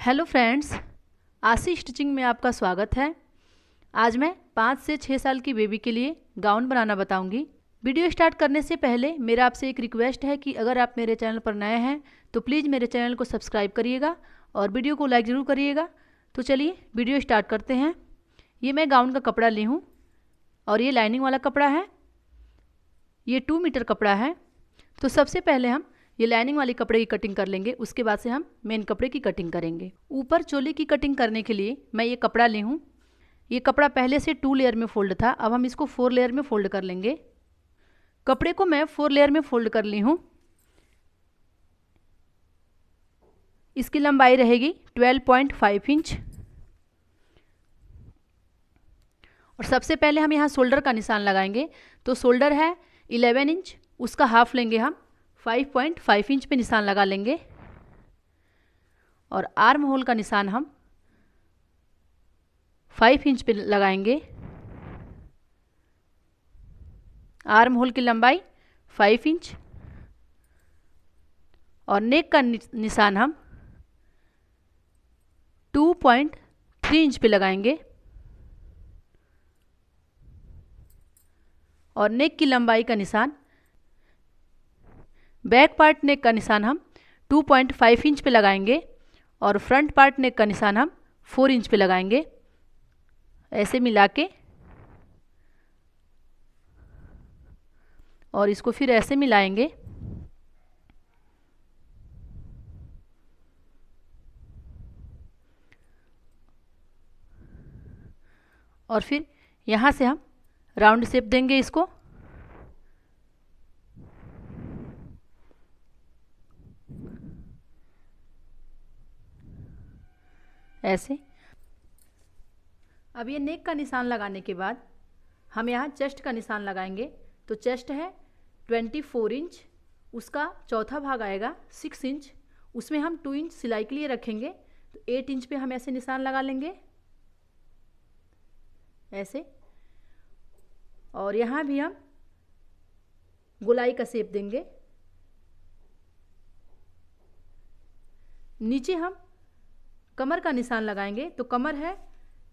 Hello friends आशी stitching में आपका स्वागत है। आज मैं पाँच से छः साल की बेबी के लिए गाउन बनाना बताऊँगी। वीडियो स्टार्ट करने से पहले मेरा आपसे एक रिक्वेस्ट है कि अगर आप मेरे चैनल पर नए हैं तो प्लीज़ मेरे चैनल को सब्सक्राइब करिएगा और वीडियो को लाइक ज़रूर करिएगा। तो चलिए वीडियो स्टार्ट करते हैं। ये मैं गाउन का कपड़ा ली हूँ और ये लाइनिंग वाला कपड़ा है। ये टू मीटर कपड़ा है। तो सबसे पहले हम ये लाइनिंग वाले कपड़े की कटिंग कर लेंगे, उसके बाद से हम मेन कपड़े की कटिंग करेंगे। ऊपर चोली की कटिंग करने के लिए मैं ये कपड़ा ली हूँ। ये कपड़ा पहले से टू लेयर में फोल्ड था, अब हम इसको फोर लेयर में फोल्ड कर लेंगे। कपड़े को मैं फोर लेयर में फोल्ड कर ली हूँ। इसकी लंबाई रहेगी ट्वेल्व पॉइंट फाइव इंच और सबसे पहले हम यहाँ शोल्डर का निशान लगाएँगे। तो शोल्डर है इलेवन इंच उसका हाफ़ लेंगे हम। फाइव पॉइंट फाइव इंच पे निशान लगा लेंगे। और आर्म होल का निशान हम फाइव इंच पे लगाएँगे। आर्म होल की लंबाई फाइव इंच। और नेक का निशान हम टू पॉइंट थ्री इंच पे लगाएँगे। और नेक की लंबाई का निशान बैक पार्ट नेक का निशान हम 2.5 इंच पे लगाएँगे और फ्रंट पार्ट नेक का निशान हम 4 इंच पे लगाएँगे। ऐसे मिला के। और इसको फिर ऐसे मिलाएँगे। और फिर यहाँ से हम राउंड शेप देंगे इसको। ऐसे? अब ये नेक का निशान लगाने के बाद हम यहाँ चेस्ट का निशान लगाएँगे। तो चेस्ट है ट्वेंटी फोर इंच, उसका चौथा भाग आएगा सिक्स इंच। उसमें हम टू इंच सिलाई के लिए रखेंगे। तो एट इंच पे हम ऐसे निशान लगा लेंगे। ऐसे। और यहाँ भी हम गोलाई का शेप देंगे। नीचे हम कमर का निशान लगाएँगे तो कमर है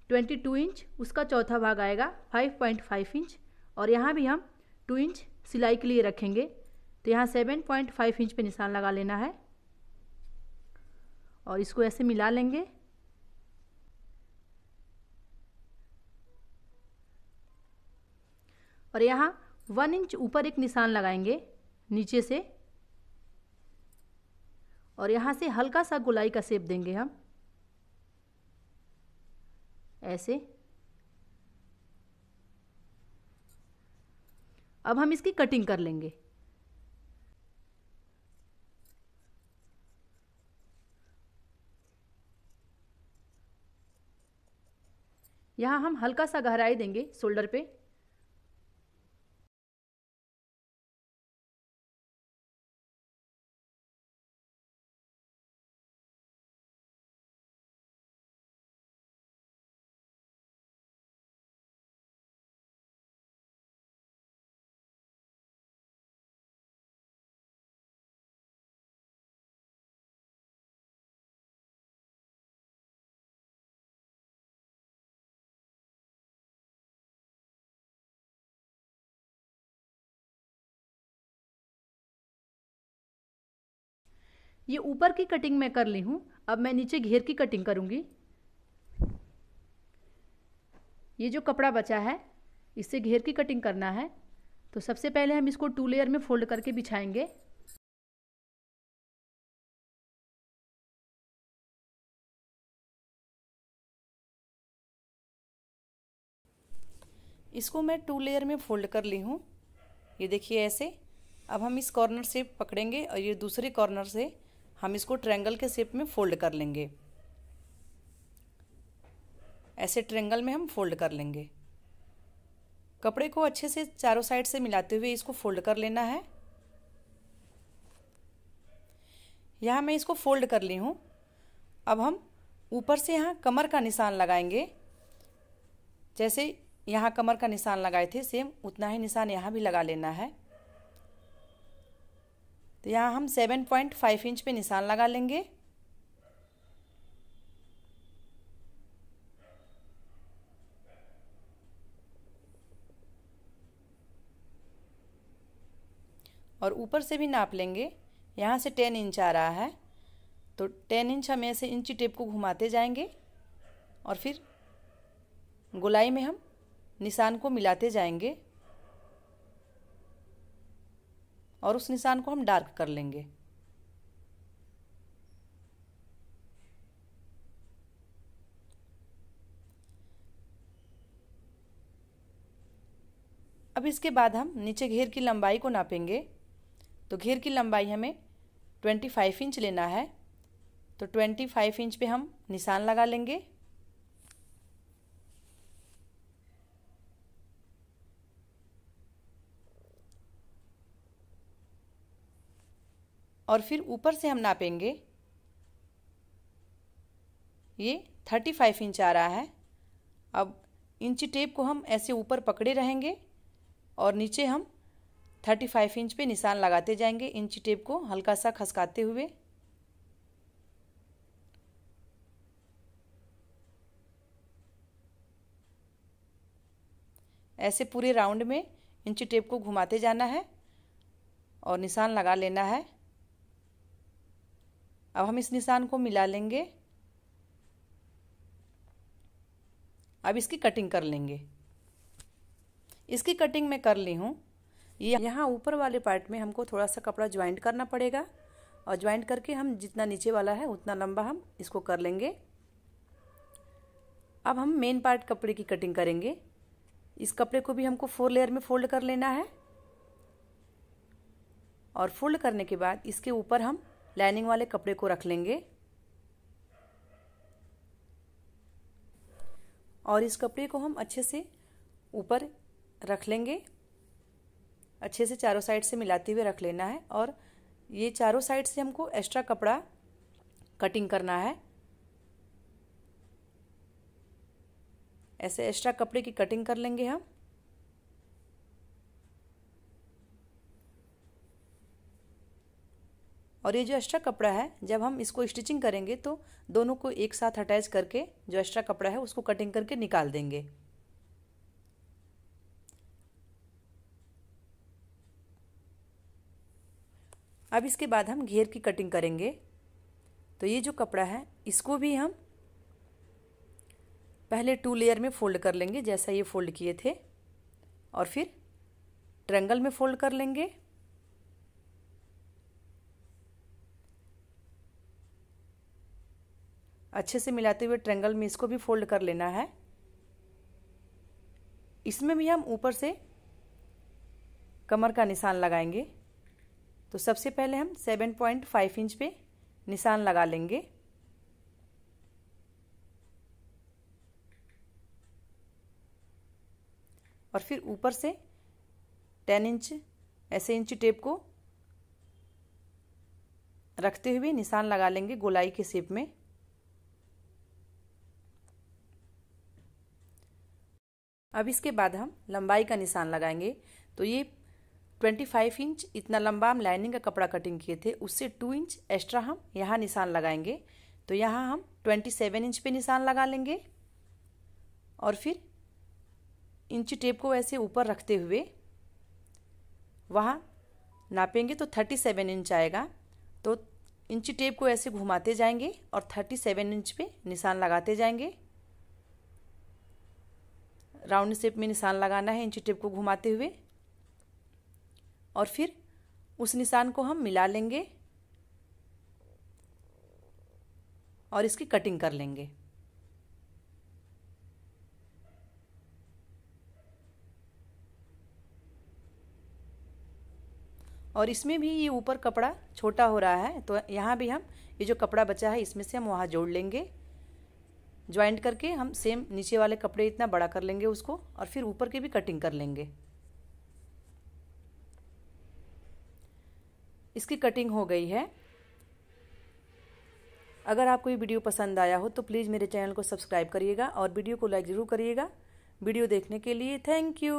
ट्वेंटी टू इंच, उसका चौथा भाग आएगा फाइव पॉइंट फाइव इंच, और यहाँ भी हम टू इंच सिलाई के लिए रखेंगे तो यहाँ सेवन पॉइंट फाइव इंच पे निशान लगा लेना है, और इसको ऐसे मिला लेंगे। और यहाँ वन इंच ऊपर एक निशान लगाएँगे, नीचे से, और यहाँ से हल्का सा गुलाई का सेप देंगे हम। ऐसे। अब हम इसकी कटिंग कर लेंगे। यहाँ हम हल्का सा गहराई देंगे शोल्डर पे। ये ऊपर की कटिंग मैं कर ली हूँ। अब मैं नीचे घेर की कटिंग करूँगी। ये जो कपड़ा बचा है, इससे घेर की कटिंग करना है। तो सबसे पहले हम इसको टू लेयर में फोल्ड करके बिछाएँगे। इसको मैं टू लेयर में फोल्ड कर ली हूँ। ये देखिए ऐसे। अब हम इस कॉर्नर से पकड़ेंगे और ये दूसरे कॉर्नर से हम इसको ट्रेंगल के शेप में फोल्ड कर लेंगे। ऐसे ट्रेंगल में हम फोल्ड कर लेंगे। कपड़े को अच्छे से चारों साइड से मिलाते हुए इसको फोल्ड कर लेना है। यहाँ मैं इसको फोल्ड कर ली हूँ। अब हम ऊपर से यहाँ कमर का निशान लगाएँगे। जैसे यहाँ कमर का निशान लगाए थे सेम उतना ही निशान यहाँ भी लगा लेना है। तो यहाँ हम सेवन पॉइंट फाइव इंच पे निशान लगा लेंगे। और ऊपर से भी नाप लेंगे। यहाँ से टेन इंच आ रहा है। तो टेन इंच हम ऐसे इंची टेप को घुमाते जाएँगे और फिर गोलाई में हम निशान को मिलाते जाएँगे। और उस निशान को हम डार्क कर लेंगे। अब इसके बाद हम नीचे घेर की लंबाई को नापेंगे। तो घेर की लंबाई हमें ट्वेंटी फाइव इंच लेना है। तो ट्वेंटी फाइव इंच पे हम निशान लगा लेंगे। और फिर ऊपर से हम नापेंगे। ये थर्टी फाइव इंच आ रहा है। अब इंची टेप को हम ऐसे ऊपर पकड़े रहेंगे और नीचे हम थर्टी फाइव इंच पे निशान लगाते जाएँगे इंची टेप को हल्का सा खसकाते हुए। ऐसे पूरे राउंड में इंची टेप को घुमाते जाना है और निशान लगा लेना है। अब हम इस निशान को मिला लेंगे। अब इसकी कटिंग कर लेंगे। इसकी कटिंग मैं कर ली हूँ। ये यहाँ ऊपर वाले पार्ट में हमको थोड़ा सा कपड़ा ज्वाइंट करना पड़ेगा। और ज्वाइंट करके हम जितना नीचे वाला है, उतना लंबा हम इसको कर लेंगे। अब हम मेन पार्ट कपड़े की कटिंग करेंगे। इस कपड़े को भी हमको फोर लेयर में फोल्ड कर लेना है। और फोल्ड करने के बाद इसके ऊपर हम लाइनिंग वाले कपड़े को रख लेंगे। और इस कपड़े को हम अच्छे से ऊपर रख लेंगे। अच्छे से चारों साइड से मिलाते हुए रख लेना है। और ये चारों साइड से हमको एक्स्ट्रा कपड़ा कटिंग करना है। ऐसे एक्स्ट्रा कपड़े की कटिंग कर लेंगे हम। और ये जो एक्स्ट्रा कपड़ा है, जब हम इसको स्टिचिंग करेंगे तो दोनों को एक साथ अटैच करके जो एक्स्ट्रा कपड़ा है, उसको कटिंग करके निकाल देंगे। अब इसके बाद हम घेर की कटिंग करेंगे। तो ये जो कपड़ा है, इसको भी हम पहले टू लेयर में फोल्ड कर लेंगे, जैसा ये फोल्ड किए थे, और फिर ट्रेंगल में फोल्ड कर लेंगे। अच्छे से मिलाते हुए ट्रेंगल में इसको भी फोल्ड कर लेना है। इसमें भी हम ऊपर से कमर का निशान लगाएँगे। तो सबसे पहले हम 7.5 इंच पे निशान लगा लेंगे। और फिर ऊपर से 10 इंच, ऐसे इंच टेप को रखते हुए निशान लगा लेंगे गोलाई के शेप में। अब इसके बाद हम लंबाई का निशान लगाएँगे। तो ये ट्वेंटी फाइव इंच इतना लंबा हम लाइनिंग का कपड़ा कटिंग किए थे, उससे टू इंच एक्स्ट्रा हम यहाँ निशान लगाएँगे। तो यहाँ हम ट्वेंटी सेवन इंच पे निशान लगा लेंगे। और फिर इंच टेप को ऐसे ऊपर रखते हुए वहाँ नापेंगे तो थर्टी सेवन इंच आएगा। तो इंच टेप को ऐसे घुमाते जाएँगे और थर्टी सेवन इंच पे निशान लगाते जाएँगे। राउंड शेप में निशान लगाना है, इंची टेप को घुमाते हुए। और फिर उस निशान को हम मिला लेंगे और इसकी कटिंग कर लेंगे। और इसमें भी ये ऊपर कपड़ा छोटा हो रहा है तो यहाँ भी हम, ये जो कपड़ा बचा है, इसमें से हम वहाँ जोड़ लेंगे। ज्वाइंट करके हम सेम नीचे वाले कपड़े इतना बड़ा कर लेंगे उसको और फिर ऊपर की भी कटिंग कर लेंगे। इसकी कटिंग हो गई है। अगर आपको ये वीडियो पसंद आया हो तो प्लीज़ मेरे चैनल को सब्सक्राइब करिएगा और वीडियो को लाइक ज़रूर करिएगा। वीडियो देखने के लिए थैंक यू